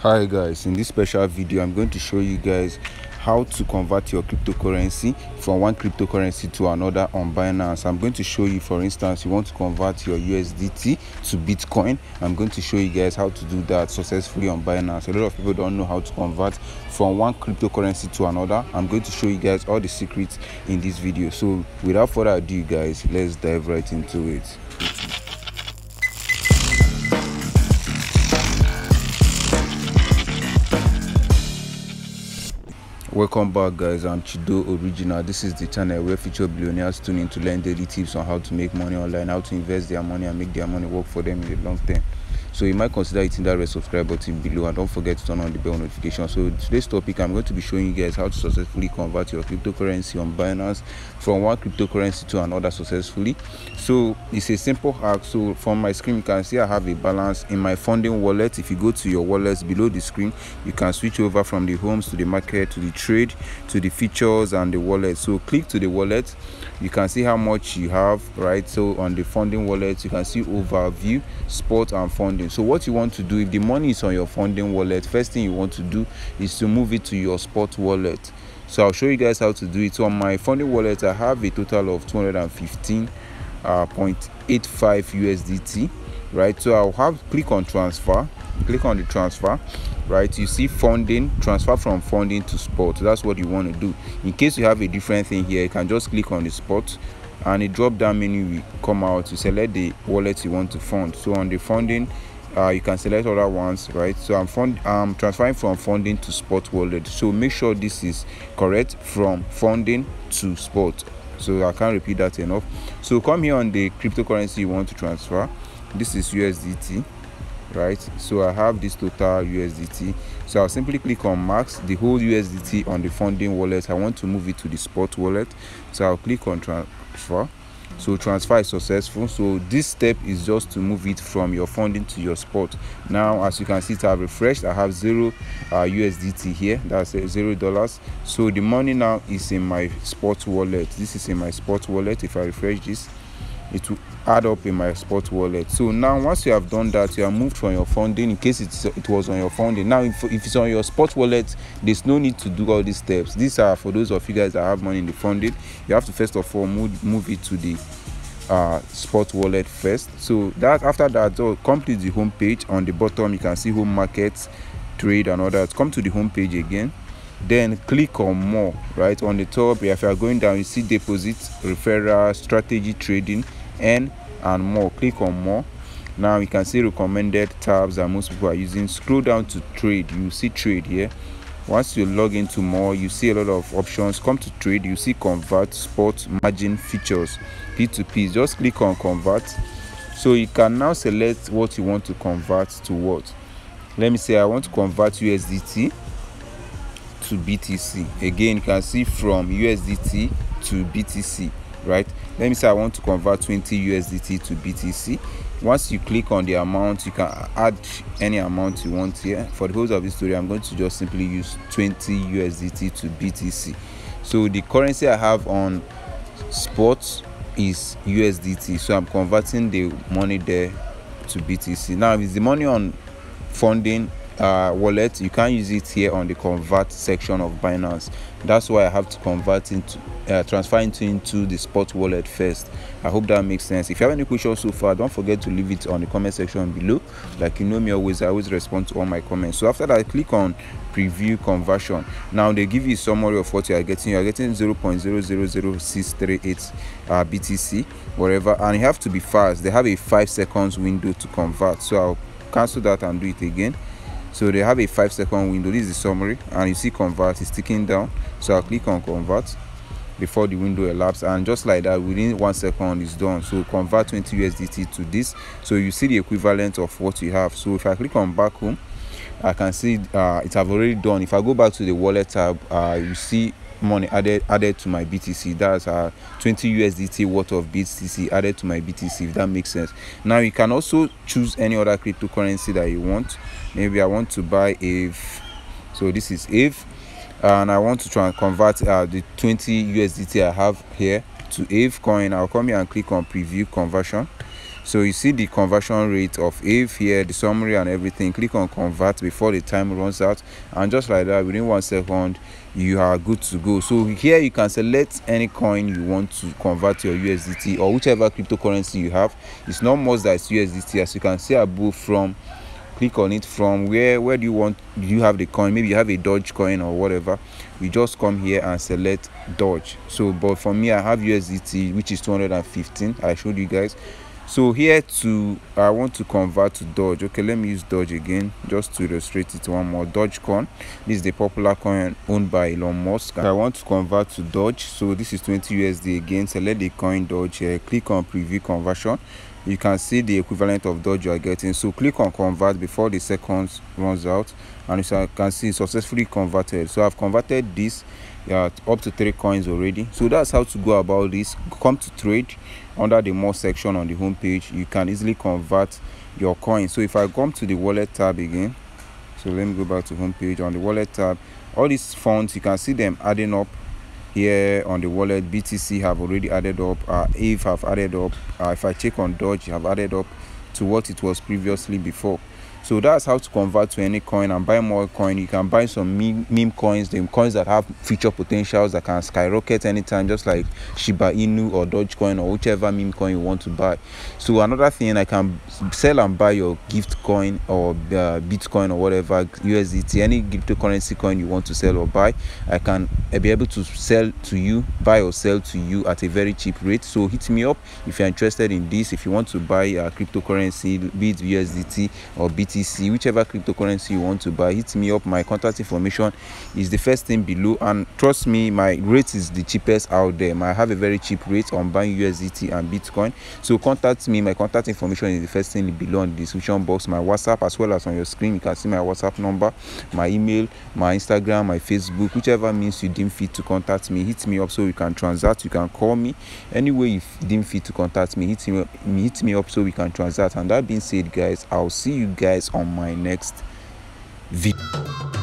hi guys. In this special video i'm going to show you guys how to convert your cryptocurrency from one cryptocurrency to another on binance. I'm going to show you for instance you want to convert your usdt to bitcoin. I'm going to show you guys how to do that successfully on binance. A lot of people don't know how to convert from one cryptocurrency to another. I'm going to show you guys all the secrets in this video. So without further ado guys let's dive right into it welcome back guys. I'm chido original. This is the channel where future billionaires tune in to learn daily tips on how to make money online how to invest their money and make their money work for them in the long term so you might consider hitting that red subscribe button below and don't forget to turn on the bell notification. So today's topic i'm going to be showing you guys how to successfully convert your cryptocurrency on binance from one cryptocurrency to another successfully. So it's a simple hack. So from my screen you can see i have a balance in my funding wallet. If you go to your wallets below the screen you can switch over from the homes to the market to the trade to the futures and the wallet. So click to the wallet. You can see how much you have right? So on the funding wallet you can see overview spot and funding so what you want to do if the money is on your funding wallet first thing you want to do is to move it to your spot wallet. So i'll show you guys how to do it. So on my funding wallet i have a total of 215.85 uh, usdt right? So i'll have click on transfer click on the transfer right? You see funding transfer from funding to spot that's what you want to do. In case you have a different thing here you can just click on the spot and a drop down menu will come out to select the wallet you want to fund. So on the funding uh, you can select other ones right? So i'm fund i'm transferring from funding to spot wallet so make sure this is correct from funding to spot. So i can't repeat that enough. So come here on the cryptocurrency you want to transfer. This is usdt right? So i have this total usdt so i'll simply click on max the whole usdt on the funding wallet. I want to move it to the spot wallet. So i'll click on transfer so transfer is successful. So this step is just to move it from your funding to your spot. Now as you can see it have refreshed. I have zero uh, usdt here. That's uh, zero dollars. So the money now is in my spot wallet. This is in my spot wallet if i refresh this it will add up in my spot wallet. So now once you have done that you have moved from your funding in case it's, it was on your funding. Now if, if it's on your spot wallet there's no need to do all these steps. These are for those of you guys that have money in the funding. You have to first of all move, move it to the uh, spot wallet first. So that after that so come to the home page. On the bottom you can see home markets trade and all that. Come to the home page again. Then click on more right? On the top if you are going down you see deposit referral strategy trading and and more. Click on more. Now you can see recommended tabs that most people are using. Scroll down to trade. You see trade here. Once you log into more you see a lot of options. Come to trade. You see convert spot margin futures. P2p just click on convert. So you can now select what you want to convert to what. Let me say i want to convert usdt to btc again you can see from usdt to btc right? Let me say i want to convert 20 usdt to btc once you click on the amount you can add any amount you want here. For the purpose of this story i'm going to just simply use 20 usdt to btc so the currency i have on spot is usdt so i'm converting the money there to btc now if it's the money on funding uh, wallet? You can't use it here on the convert section of binance. That's why i have to convert into uh, transfer into the spot wallet first. I hope that makes sense. If you have any questions so far don't forget to leave it on the comment section below. Like you know me always i always respond to all my comments. So after that click on preview conversion. Now they give you a summary of what you are getting. You are getting 0.000638 uh, btc whatever. And you have to be fast. They have a five seconds window to convert. So i'll cancel that and do it again. So they have a five second window. This is the summary. And you see convert is ticking down. So i'll click on convert before the window elapses and just like that within one second is done. So convert 20 usdt to this. So you see the equivalent of what you have. So if i click on back home i can see uh, it have already done. If i go back to the wallet tab uh, you see money added added to my btc that's uh 20 usdt worth of btc added to my btc if that makes sense. Now you can also choose any other cryptocurrency that you want. Maybe i want to buy if so this is if and i want to try and convert uh, the 20 usdt i have here to ave coin. I'll come here and click on preview conversion. So you see the conversion rate of if here the summary and everything. Click on convert before the time runs out. And just like that within one second you are good to go. So here you can select any coin you want to convert your usdt or whichever cryptocurrency you have. It's not most that it's usdt as you can see above from click on it from where where do you want do you have the coin? Maybe you have a doge coin or whatever. You just come here and select doge so but for me i have usdt which is 215 i showed you guys. So here to i want to convert to doge okay let me use doge again just to illustrate it one more. Dogecoin this is the popular coin owned by elon musk. I want to convert to doge so this is 20 usd again. Select the coin doge here. Click on preview conversion you can see the equivalent of doge you are getting. So click on convert before the seconds runs out and you can see successfully converted. So i've converted this uh, up to three coins already. So that's how to go about this. Come to trade under the more section on the home page. You can easily convert your coin. So if i come to the wallet tab again so let me go back to home page. On the wallet tab all these funds you can see them adding up here on the wallet btc have already added up uh, if have added up uh, if i check on doge have added up to what it was previously before so that's how to convert to any coin and buy more coin. You can buy some meme, meme coins the coins that have future potentials that can skyrocket anytime just like shiba inu or dogecoin or whichever meme coin you want to buy. So another thing i can sell and buy your gift coin or uh, bitcoin or whatever usdt any cryptocurrency coin you want to sell or buy. I can uh, be able to sell to you buy or sell to you at a very cheap rate. So hit me up if you're interested in this. If you want to buy a cryptocurrency be it usdt or bit BTC, whichever cryptocurrency you want to buy, hit me up. My contact information is the first thing below. And trust me, my rate is the cheapest out there. I have a very cheap rate on buying USDT and Bitcoin. So contact me. My contact information is the first thing below in the description box. My WhatsApp, as well as on your screen, you can see my WhatsApp number, my email, my Instagram, my Facebook, whichever means you deem fit to contact me. Hit me up so you can transact. You can call me any way you deem fit to contact me. Hit me, up, hit me up so we can transact. And that being said, guys, I'll see you guys on my next video